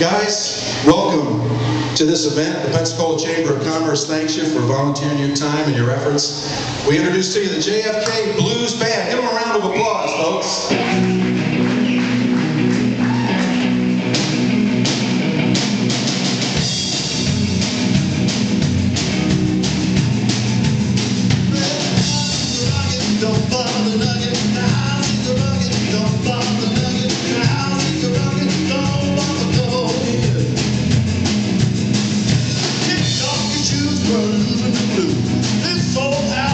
Guys, welcome to this event. The Pensacola Chamber of Commerce thanks you for volunteering your time and your efforts. We introduce to you the JFK Blues Band. Give them a round of applause, folks. nugget. This song